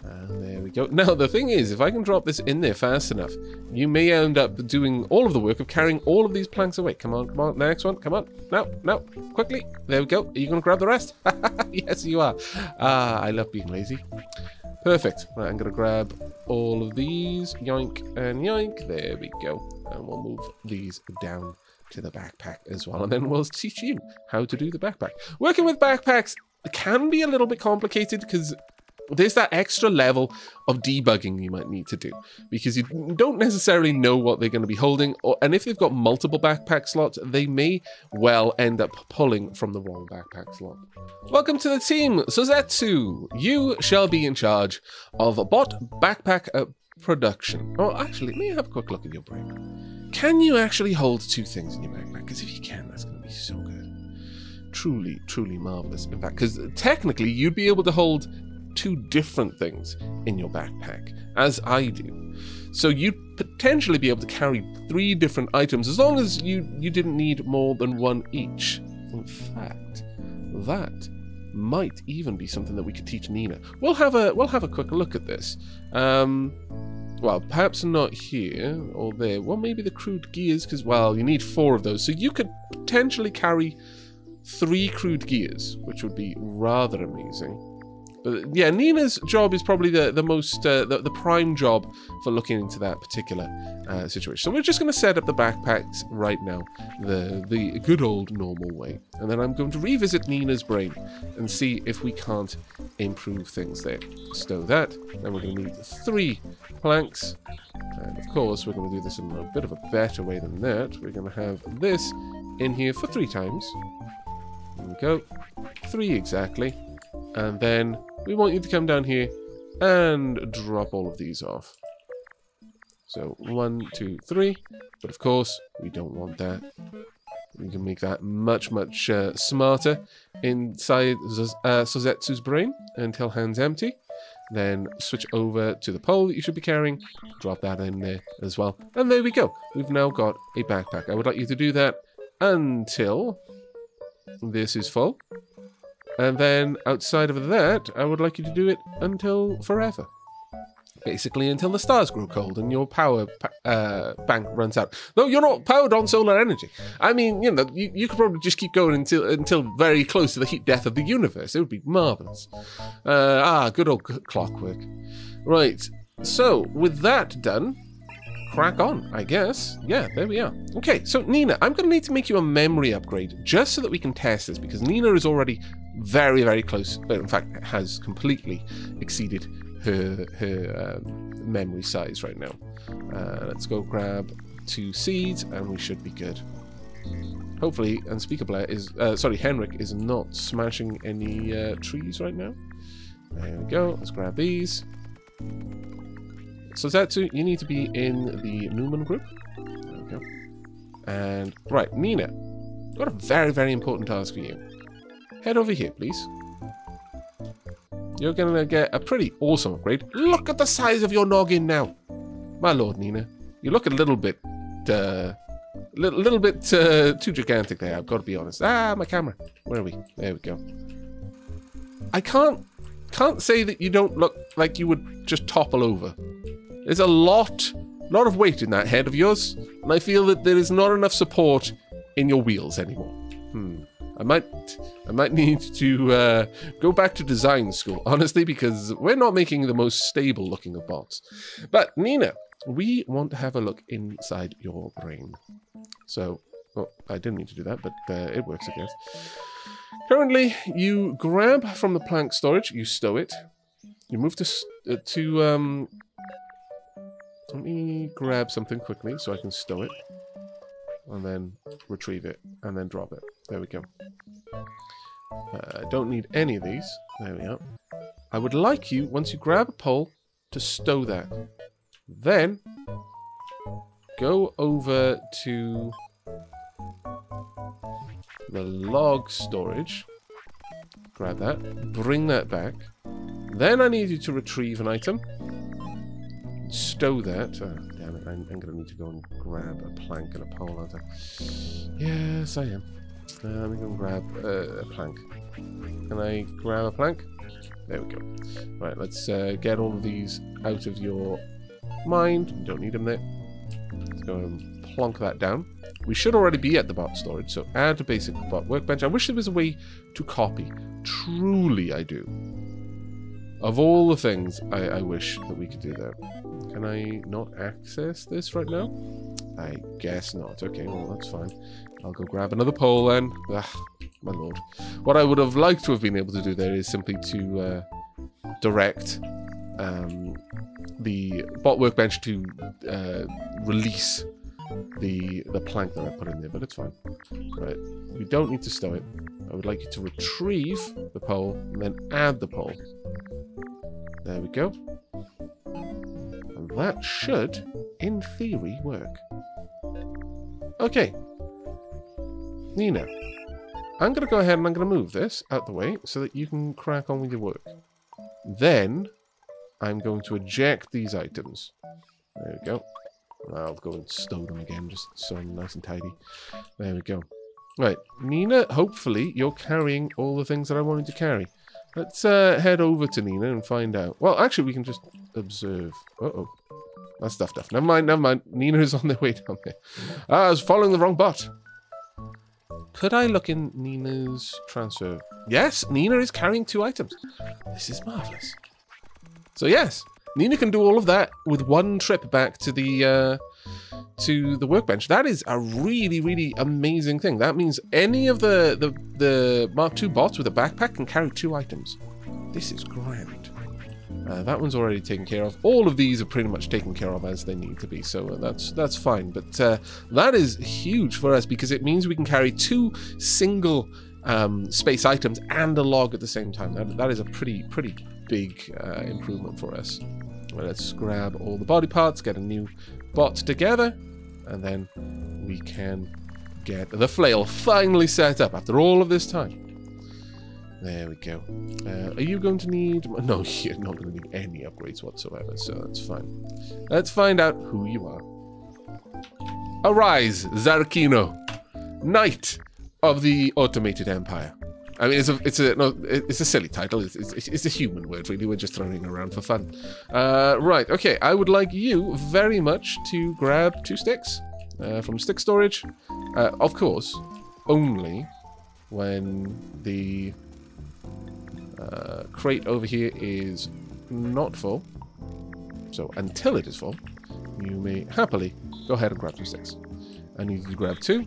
And there we go. Now, the thing is, if I can drop this in there fast enough, you may end up doing all of the work of carrying all of these planks away. Come on, come on, next one, come on. Now, now, quickly. There we go. Are you going to grab the rest? yes, you are. Ah, I love being lazy. Perfect. Right, I'm going to grab all of these. Yoink and yoink. There we go. And we'll move these down to the backpack as well. And then we'll teach you how to do the backpack. Working with backpacks can be a little bit complicated because there's that extra level of debugging you might need to do because you don't necessarily know what they're going to be holding or, and if they've got multiple backpack slots they may well end up pulling from the wrong backpack slot welcome to the team suzetsu you shall be in charge of a bot backpack uh, production. Oh actually let me have a quick look at your brain. Can you actually hold two things in your backpack because if you can that's going to be so good. Truly truly marvelous. In fact because technically you'd be able to hold two different things in your backpack, as I do. So you'd potentially be able to carry three different items as long as you, you didn't need more than one each. In fact, that might even be something that we could teach Nina. We'll have a we'll have a quick look at this. Um, well, perhaps not here or there. Well, maybe the crude gears, because well, you need four of those. So you could potentially carry three crude gears, which would be rather amazing. But yeah, Nina's job is probably the, the most, uh, the, the prime job for looking into that particular uh, situation. So we're just going to set up the backpacks right now, the, the good old normal way. And then I'm going to revisit Nina's brain and see if we can't improve things there. Stow that. Then we're going to need three planks. And of course, we're going to do this in a bit of a better way than that. We're going to have this in here for three times. There we go. Three exactly. And then we want you to come down here and drop all of these off. So one, two, three. But of course, we don't want that. We can make that much, much uh, smarter inside uh, Sozetsu's brain until hands empty. then switch over to the pole that you should be carrying, drop that in there as well. And there we go. We've now got a backpack. I would like you to do that until this is full. And then outside of that, I would like you to do it until forever. Basically, until the stars grow cold and your power uh, bank runs out. No, you're not powered on solar energy. I mean, you know, you, you could probably just keep going until until very close to the heat death of the universe. It would be marvelous. Uh, ah, good old clockwork. Right. So, with that done, crack on, I guess. Yeah, there we are. Okay, so Nina, I'm going to need to make you a memory upgrade just so that we can test this because Nina is already very, very close. But in fact, has completely exceeded her her um, memory size right now. Uh, let's go grab two seeds, and we should be good. Hopefully, and Speaker Blair is uh, sorry, Henrik is not smashing any uh, trees right now. There we go. Let's grab these. So Zetsu, you need to be in the Neumann group. There we go. And right, Nina, got a very very important task for you. Head over here, please. You're going to get a pretty awesome upgrade. Look at the size of your noggin now. My lord, Nina. You look a little bit, uh, little, little bit uh, too gigantic there, I've got to be honest. Ah, my camera. Where are we? There we go. I can't, can't say that you don't look like you would just topple over. There's a lot, lot of weight in that head of yours, and I feel that there is not enough support in your wheels anymore. Hmm. I might, I might need to uh, go back to design school, honestly, because we're not making the most stable looking of bots. But Nina, we want to have a look inside your brain. So, well, I didn't mean to do that, but uh, it works, I guess. Currently, you grab from the plank storage, you stow it. You move to uh, to um. Let me grab something quickly so I can stow it and then retrieve it, and then drop it. There we go. Uh, I don't need any of these. There we are. I would like you, once you grab a pole, to stow that. Then, go over to the log storage. Grab that. Bring that back. Then I need you to retrieve an item. Stow that. Uh, I'm, I'm, gonna need to go and grab a plank and a pole, aren't I? Yes, I am. Uh, let me go and grab uh, a plank. Can I grab a plank? There we go. Right, let's uh, get all of these out of your mind. You don't need them there. Let's go and plonk that down. We should already be at the bot storage, so add a basic bot workbench. I wish there was a way to copy. Truly, I do. Of all the things, I, I wish that we could do that. Can I not access this right now? I guess not. Okay, well, that's fine. I'll go grab another pole then. Ugh, my lord. What I would have liked to have been able to do there is simply to uh, direct um, the bot workbench to uh, release the the plank that I put in there, but it's fine. Right, we don't need to stow it. I would like you to retrieve the pole and then add the pole. There we go. And that should, in theory, work. Okay. Nina, I'm going to go ahead and I'm going to move this out the way so that you can crack on with your work. Then, I'm going to eject these items. There we go. I'll go and stow them again, just so I'm nice and tidy. There we go. Right, Nina, hopefully you're carrying all the things that I wanted to carry. Let's uh, head over to Nina and find out. Well, actually, we can just observe. Uh-oh. That's stuff, stuff. Never mind, never mind. Nina's on the way down there. Ah, I was following the wrong bot. Could I look in Nina's transfer? Yes, Nina is carrying two items. This is marvelous. So yes, Nina can do all of that with one trip back to the uh, to the workbench. That is a really, really amazing thing. That means any of the the, the Mark II bots with a backpack can carry two items. This is grand. Uh, that one's already taken care of. All of these are pretty much taken care of as they need to be, so uh, that's that's fine. But uh, that is huge for us because it means we can carry two single um, space items and a log at the same time. That, that is a pretty pretty big uh, improvement for us. Well, let's grab all the body parts, get a new bot together, and then we can get the flail finally set up after all of this time. There we go. Uh, are you going to need... No, you're not going to need any upgrades whatsoever, so that's fine. Let's find out who you are. Arise, Zarkino, Knight of the Automated Empire. I mean, it's a it's a no, it's a silly title. It's, it's, it's a human word, really. We're just throwing around for fun. Uh, right. Okay. I would like you very much to grab two sticks uh, from stick storage. Uh, of course, only when the uh, crate over here is not full. So until it is full, you may happily go ahead and grab two sticks. I need you to grab two.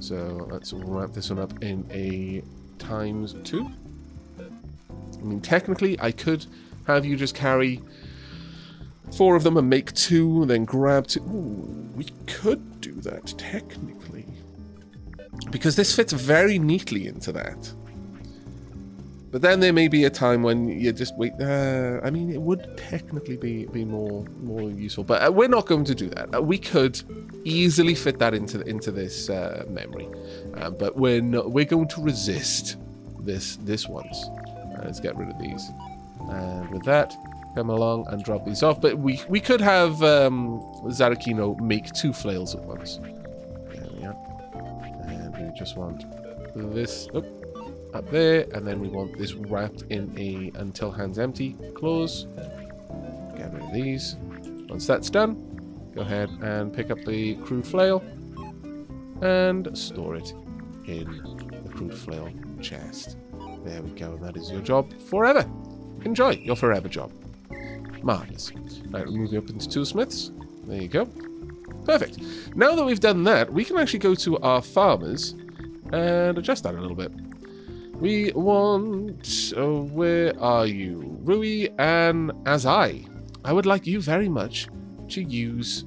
So let's wrap this one up in a times two. I mean, technically, I could have you just carry four of them and make two, and then grab two. Ooh, we could do that, technically. Because this fits very neatly into that. But then there may be a time when you just wait. Uh, I mean, it would technically be be more more useful, but uh, we're not going to do that. Uh, we could easily fit that into into this uh, memory, but we're not, we're going to resist this this once. Let's get rid of these, and with that, come along and drop these off. But we we could have um, Zarakino make two flails at once. There we are, and we just want this. Oh, up there, and then we want this wrapped in a until hands empty clause. Get rid of these. Once that's done, go ahead and pick up the crude flail and store it in the crude flail chest. There we go, that is your job forever. Enjoy your forever job. Marvelous. Right, we'll move you up into toolsmiths. There you go. Perfect. Now that we've done that, we can actually go to our farmers and adjust that a little bit. We want... Oh, where are you? Rui and Azai. I I would like you very much to use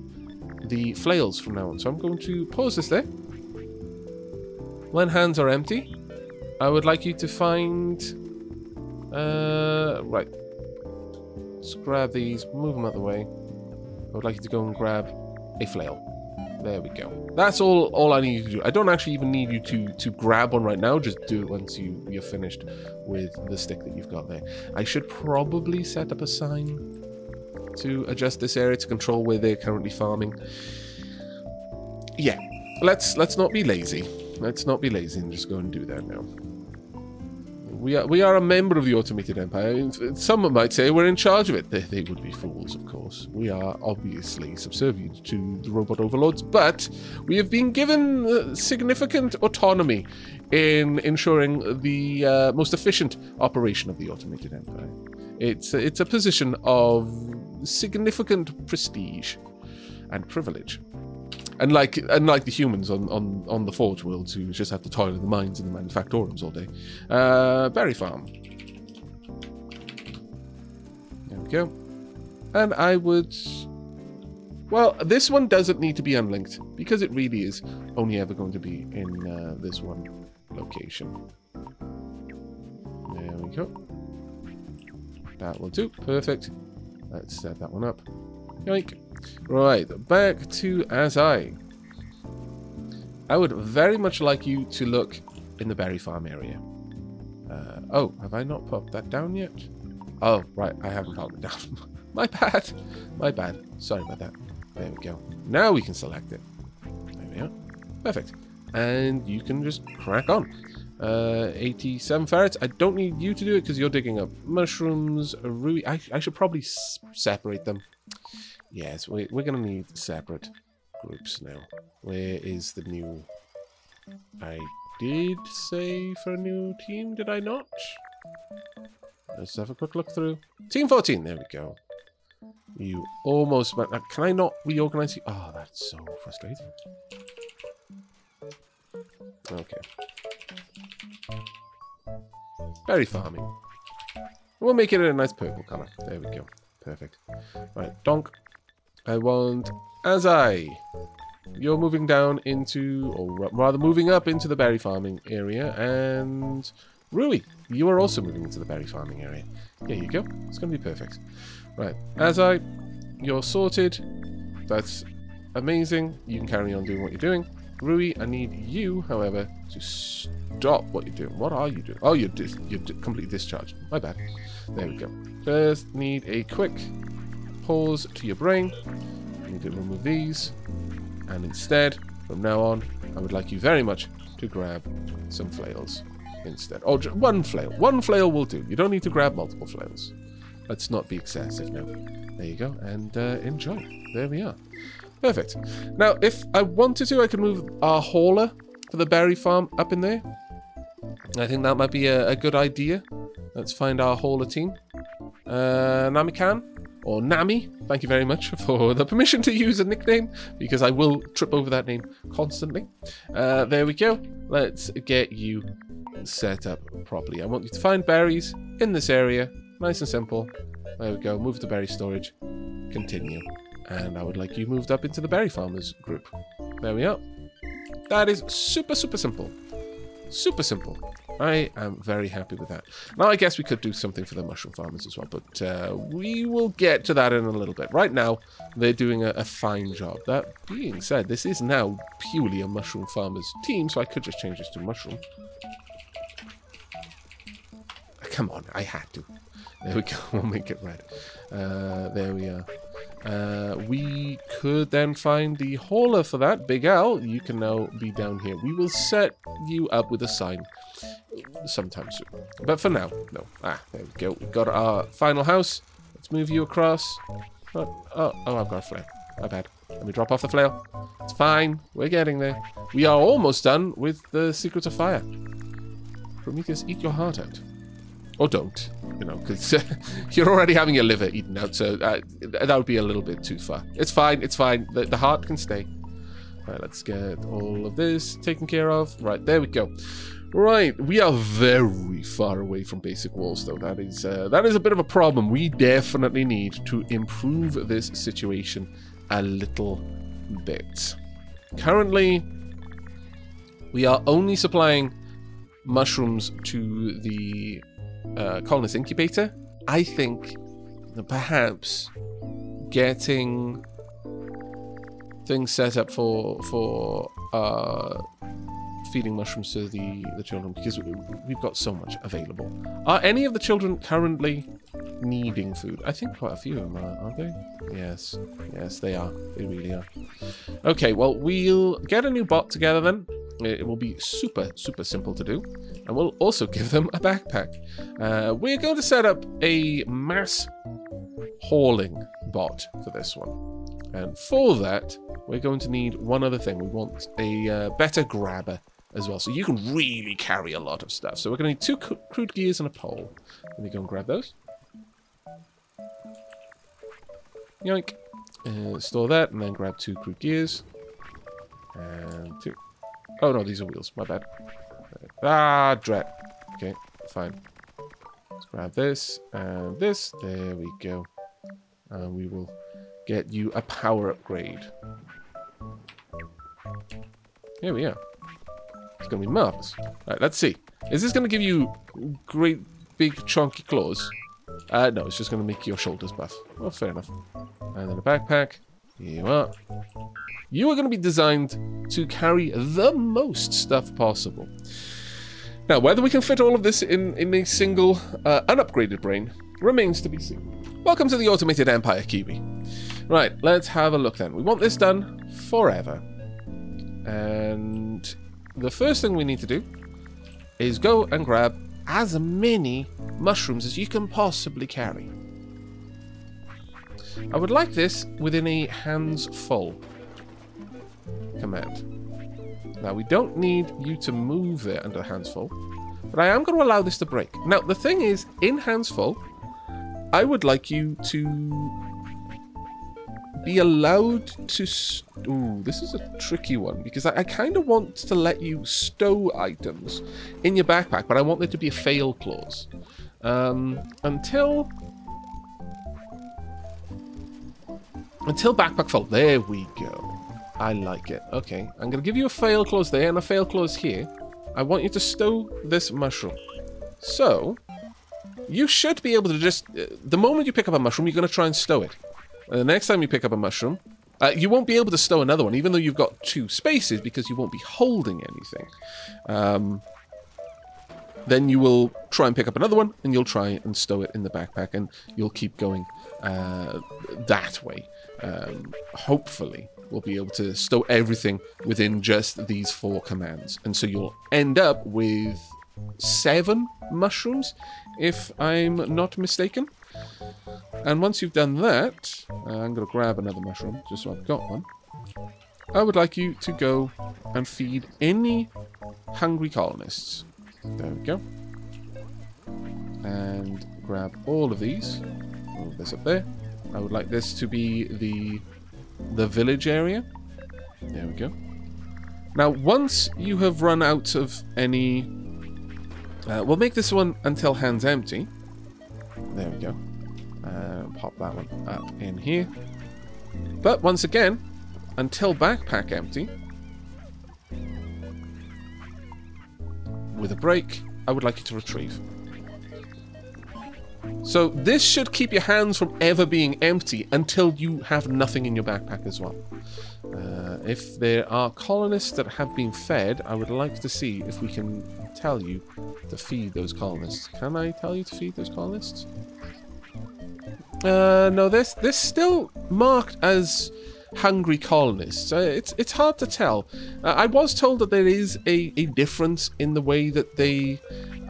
the flails from now on. So I'm going to pause this there. When hands are empty, I would like you to find... Uh, right. Let's grab these, move them out the way. I would like you to go and grab a flail. There we go. That's all all I need you to do. I don't actually even need you to to grab one right now. Just do it once you, you're finished with the stick that you've got there. I should probably set up a sign to adjust this area to control where they're currently farming. Yeah, let's let's not be lazy. Let's not be lazy and just go and do that now. We are we are a member of the automated empire. Some might say we're in charge of it. They, they would be fools, of course. We are obviously subservient to the robot overlords, but we have been given uh, significant autonomy in ensuring the uh, most efficient operation of the automated empire. It's it's a position of significant prestige and privilege. Unlike unlike the humans on, on, on the Forge worlds who just have to toil in the mines and the manufactorums all day. Uh, berry farm. There we go. And I would... Well, this one doesn't need to be unlinked because it really is only ever going to be in uh, this one location. There we go. That will do. Perfect. Let's set that one up. Yoink. Right, back to Azai. I I would very much like you to look in the berry farm area. Uh, oh, have I not popped that down yet? Oh, right, I haven't popped it down. My bad. My bad. Sorry about that. There we go. Now we can select it. There we are. Perfect. And you can just crack on. Uh, 87 ferrets. I don't need you to do it because you're digging up mushrooms. Rui. I, I should probably separate them. Yes, we, we're going to need separate groups now. Where is the new... I did say for a new team, did I not? Let's have a quick look through. Team 14, there we go. You almost... But uh, can I not reorganize you? Oh, that's so frustrating. Okay. Berry farming. We'll make it a nice purple color. There we go. Perfect. Right, donk. I want Azai. You're moving down into, or rather moving up into the berry farming area. And Rui, you are also moving into the berry farming area. Here you go. It's going to be perfect. Right, Azai, you're sorted. That's amazing. You can carry on doing what you're doing. Rui, I need you, however, to stop what you're doing. What are you doing? Oh, you're, dis you're completely discharged. My bad. There we go. First, need a quick pause to your brain. I need to remove these. And instead, from now on, I would like you very much to grab some flails instead. Oh, one flail. One flail will do. You don't need to grab multiple flails. Let's not be excessive now. There you go. And uh, enjoy. There we are. Perfect. Now, if I wanted to, I could move our hauler for the berry farm up in there. I think that might be a, a good idea. Let's find our hauler team. Uh, Namikan, or Nami, thank you very much for the permission to use a nickname, because I will trip over that name constantly. Uh, there we go. Let's get you set up properly. I want you to find berries in this area. Nice and simple. There we go. Move to berry storage. Continue. And I would like you moved up into the berry farmers group. There we are. That is super, super simple. Super simple. I am very happy with that. Now, I guess we could do something for the mushroom farmers as well, but uh, we will get to that in a little bit. Right now, they're doing a, a, fine job. That being said, this is now purely a mushroom farmers team, so I could just change this to mushroom. Come on, I had to. There we go. We'll make it red. Uh, there we are. Uh, we could then find the hauler for that. Big Al, you can now be down here. We will set you up with a sign sometime soon. But for now, no. Ah, there we go. We've got our final house. Let's move you across. Oh, oh, oh I've got a flare. My bad. Let me drop off the flail. It's fine. We're getting there. We are almost done with the Secrets of Fire. Prometheus, eat your heart out. Or don't, you know, because you're already having your liver eaten out, so uh, that would be a little bit too far. It's fine, it's fine. The, the heart can stay. Right, let's get all of this taken care of. Right, there we go. Right, we are very far away from basic walls, though. That is uh, that is a bit of a problem. We definitely need to improve this situation a little bit. Currently, we are only supplying mushrooms to the uh, colonist incubator, I think perhaps getting things set up for for uh, feeding mushrooms to the the children because we've got so much available. Are any of the children currently needing food? I think quite a few of them are, aren't they? Yes, yes, they are. They really are. Okay, well, we'll get a new bot together then. It will be super, super simple to do. And we'll also give them a backpack. Uh, we're going to set up a mass hauling bot for this one. And for that, we're going to need one other thing. We want a uh, better grabber as well. So you can really carry a lot of stuff. So we're going to need two crude gears and a pole. Let me go and grab those. Yoink. Uh, store that and then grab two crude gears. And two. Oh no, these are wheels. My bad. Ah, drat. Okay, fine. Let's grab this and this. There we go. And we will get you a power upgrade. Here we are. It's going to be marvelous. Right, let's see. Is this going to give you great big chunky claws? Uh, no, it's just going to make your shoulders buff. Well, fair enough. And then a backpack. Here you are. You are going to be designed to carry the most stuff possible. Now, whether we can fit all of this in, in a single uh, unupgraded brain remains to be seen. Welcome to the Automated Empire, Kiwi. Right, let's have a look then. We want this done forever. And the first thing we need to do is go and grab as many mushrooms as you can possibly carry. I would like this within a hands full command. Now, we don't need you to move there under hands full, but I am going to allow this to break. Now, the thing is, in hands full, I would like you to be allowed to... Ooh, this is a tricky one, because I, I kind of want to let you stow items in your backpack, but I want there to be a fail clause. Um, until Until backpack full. There we go. I like it. Okay, I'm going to give you a fail clause there and a fail clause here. I want you to stow this mushroom. So, you should be able to just... Uh, the moment you pick up a mushroom, you're going to try and stow it. And the next time you pick up a mushroom, Uh, you won't be able to stow another one, even though you've got two spaces, because you won't be holding anything. Um, then you will try and pick up another one, and you'll try and stow it in the backpack, and you'll keep going uh, that way. Um, hopefully, we'll be able to stow everything within just these four commands. And so you'll end up with seven mushrooms, if I'm not mistaken. And once you've done that, uh, I'm going to grab another mushroom, just so I've got one. I would like you to go and feed any hungry colonists. There we go. And grab all of these. Move this up there. I would like this to be the the village area. There we go. Now, once you have run out of any... Uh, we'll make this one until hands empty. There we go. Uh, pop that one up in here. But once again, until backpack empty, with a break, I would like you to retrieve. So this should keep your hands from ever being empty until you have nothing in your backpack as well. Uh, if there are colonists that have been fed, I would like to see if we can tell you to feed those colonists. Can I tell you to feed those colonists? Uh, no, this this still marked as hungry colonists. Uh, it's it's hard to tell. Uh, I was told that there is a, a difference in the way that they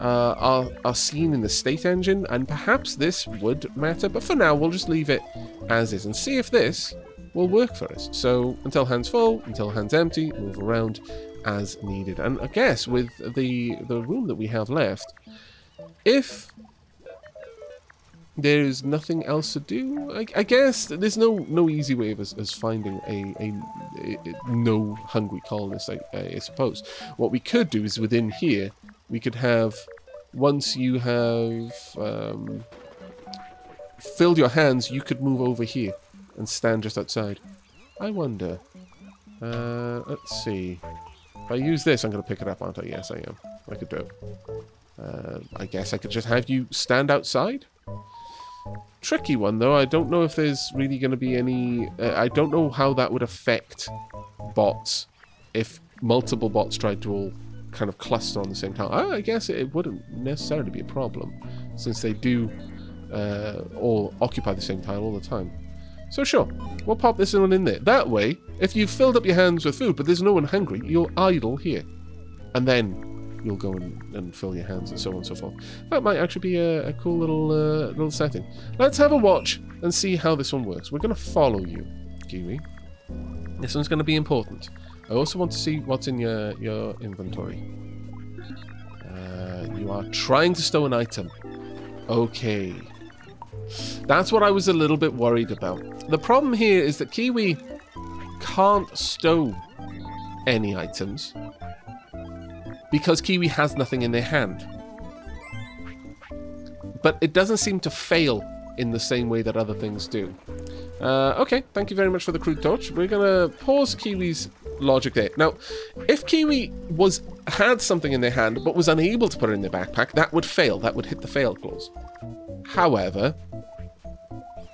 uh, are are seen in the state engine, and perhaps this would matter. But for now, we'll just leave it as is and see if this will work for us. So until hands full, until hands empty, move around as needed. And I guess with the the room that we have left, if there's nothing else to do. I, I, guess there's no no easy way of us, us finding a, a, a, no hungry colonist. I, I, suppose what we could do is within here we could have once you have um, filled your hands, you could move over here and stand just outside. I wonder. Uh, let's see. If I use this, I'm going to pick it up, aren't I? Yes, I am. I could do it. Uh, I guess I could just have you stand outside? tricky one, though. I don't know if there's really going to be any... Uh, I don't know how that would affect bots if multiple bots tried to all kind of cluster on the same time. I, I guess it, wouldn't necessarily be a problem, since they do uh, all occupy the same tile all the time. So sure, we'll pop this one in there. That way, if you've filled up your hands with food, but there's no one hungry, you'll idle here. And then you'll go and, and fill your hands and so on and so forth. That might actually be a, a cool little uh, little setting. Let's have a watch and see how this one works. We're going to follow you, Kiwi. This one's going to be important. I also want to see what's in your, your inventory. Uh, you are trying to stow an item. Okay. That's what I was a little bit worried about. The problem here is that Kiwi can't stow any items because Kiwi has nothing in their hand. But it doesn't seem to fail in the same way that other things do. Uh, okay, thank you very much for the crude torch. We're gonna pause Kiwi's logic there. Now, if Kiwi was had something in their hand but was unable to put it in their backpack, that would fail. That would hit the fail clause. However,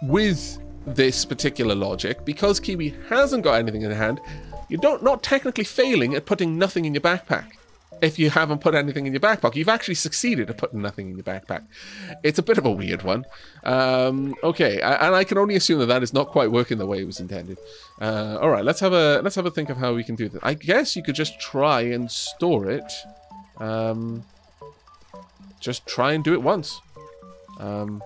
with this particular logic, because Kiwi hasn't got anything in their hand, you're not, not technically failing at putting nothing in your backpack if you haven't put anything in your backpack. You've actually succeeded at putting nothing in your backpack. It's a bit of a weird one. Um, okay, and I can only assume that that is not quite working the way it was intended. Uh, all right, let's have a let's have a think of how we can do this. I guess you could just try and store it. Um, just try and do it once, um,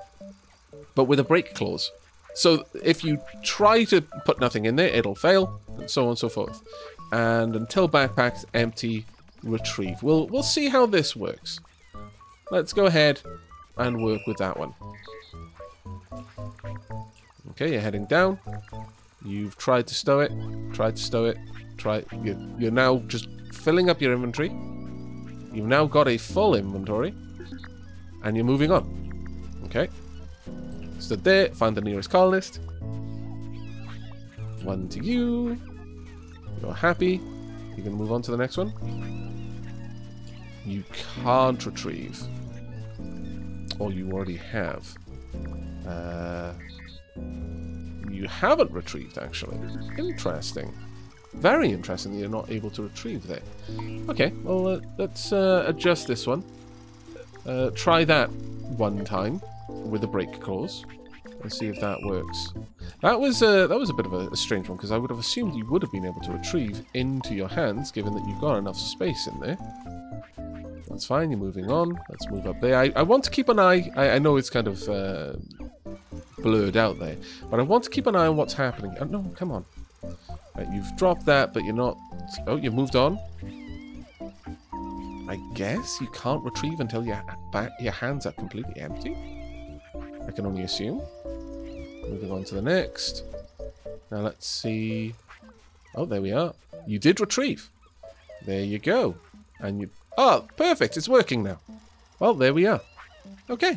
but with a break clause. So if you try to put nothing in there, it'll fail, and so on and so forth. And until backpack's empty, retrieve. We'll, we'll see how this works. Let's go ahead and work with that one. Okay, you're heading down. You've tried to stow it, tried to stow it, try. You're, you're now just filling up your inventory. You've now got a full inventory, and you're moving on. Okay. Stood there, find the nearest colonist. One to you. You're happy. You can move on to the next one you can't retrieve. Or you already have. Uh, you haven't retrieved, actually. Interesting. Very interesting that you're not able to retrieve there. Okay, well, uh, let's uh, adjust this one. Uh, try that one time with a break clause and see if that works. That was uh, that was a bit of a, a strange one because I would have assumed you would have been able to retrieve into your hands given that you've got enough space in there. That's fine, you're moving on. Let's move up there. I, I want to keep an eye. I, I know it's kind of uh, blurred out there, but I want to keep an eye on what's happening. Oh, no, come on. Right, you've dropped that, but you're not... Oh, you've moved on. I guess you can't retrieve until your, your hands are completely empty. I can only assume. Moving on to the next. Now let's see... Oh, there we are. You did retrieve. There you go. And you... Oh, perfect. It's working now. Well, there we are. Okay.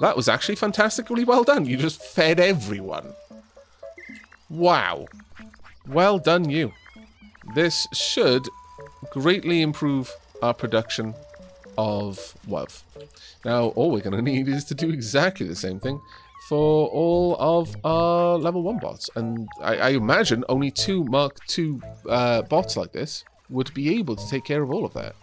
That was actually fantastically well done. You just fed everyone. Wow. Well done you. This should greatly improve our production of WUV. Now, all we're going to need is to do exactly the same thing for all of our level 1 bots. And I, I imagine only two Mark 2 uh, bots like this would be able to take care of all of that.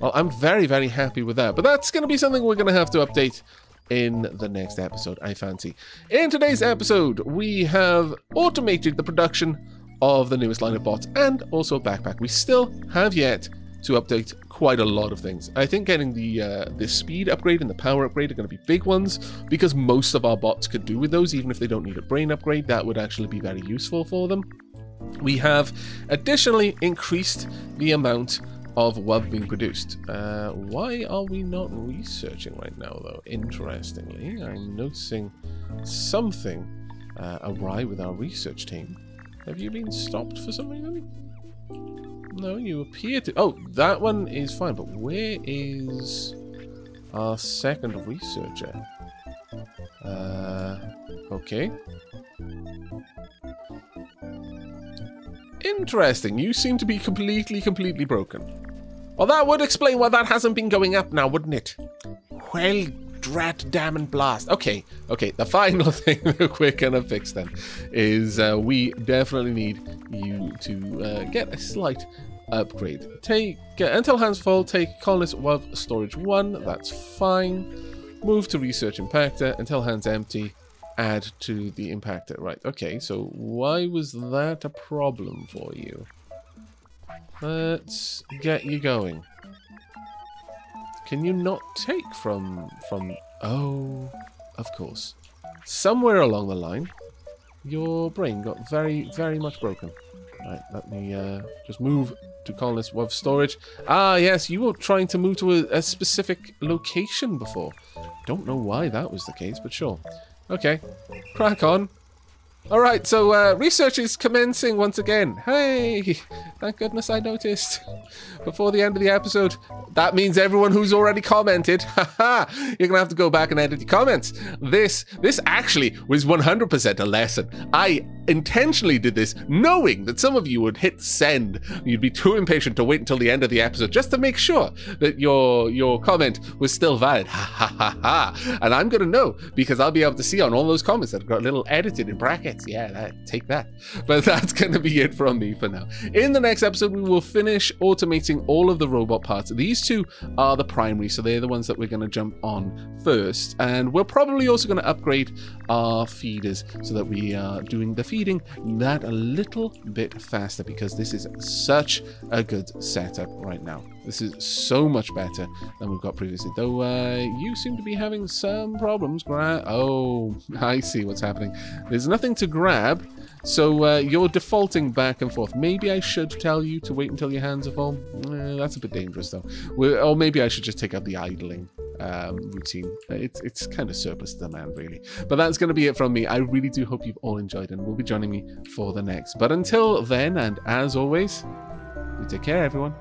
Well, I'm very, very happy with that. But that's going to be something we're going to have to update in the next episode, I fancy. In today's episode, we have automated the production of the newest line of bots and also backpack. We still have yet to update quite a lot of things. I think getting the uh, the speed upgrade and the power upgrade are going to be big ones because most of our bots could do with those, even if they don't need a brain upgrade. That would actually be very useful for them. We have additionally increased the amount of WUV being produced. Uh, why are we not researching right now, though? Interestingly, I'm noticing something uh, awry with our research team. Have you been stopped for some reason? No, you appear to... Oh, that one is fine, but where is our second researcher? Uh, okay. Interesting. You seem to be completely, completely broken. Well, that would explain why that hasn't been going up now, wouldn't it? Well, drat, damn, and blast. Okay, okay. The final thing that we're gonna fix then is uh, we definitely need you to uh, get a slight upgrade. Take uh, until hands full. Take colonist WUV storage one. That's fine. Move to research impactor until hands empty. Add to the impactor. Right. Okay. So why was that a problem for you? Let's get you going. Can you not take from... from... Oh, of course. Somewhere along the line, your brain got very, very much broken. Right, let me uh, just move to colonist WUV storage. Ah, yes, you were trying to move to a, a specific location before. Don't know why that was the case, but sure. Okay, crack on. All right, so uh, research is commencing once again. Hey, thank goodness I noticed before the end of the episode. That means everyone who's already commented, haha, you're gonna have to go back and edit your comments. This, this actually was 100% a lesson. I intentionally did this knowing that some of you would hit send. You'd be too impatient to wait until the end of the episode just to make sure that your your comment was still valid. Ha ha ha ha. And I'm gonna know because I'll be able to see on all those comments that got a little edited in brackets yeah, that, take that. But that's to be it from me for now. In the next episode, we will finish automating all of the robot parts. These two are the primary, so they're the ones that we're going to jump on first. And we're probably also going to upgrade our feeders so that we are doing the feeding that a little bit faster because this is such a good setup right now. This is so much better than we've got previously. Though uh, you seem to be having some problems. Gra oh, I see what's happening. There's nothing to grab, so uh, you're defaulting back and forth. Maybe I should tell you to wait until your hands are full. Eh, that's a bit dangerous, though. We're, or maybe I should just take out the idling um, routine. It's, it's kind of surplus to demand, really. But that's going to be it from me. I really do hope you've all enjoyed and will be joining me for the next. But until then, and as always, you take care, everyone.